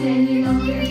Senin o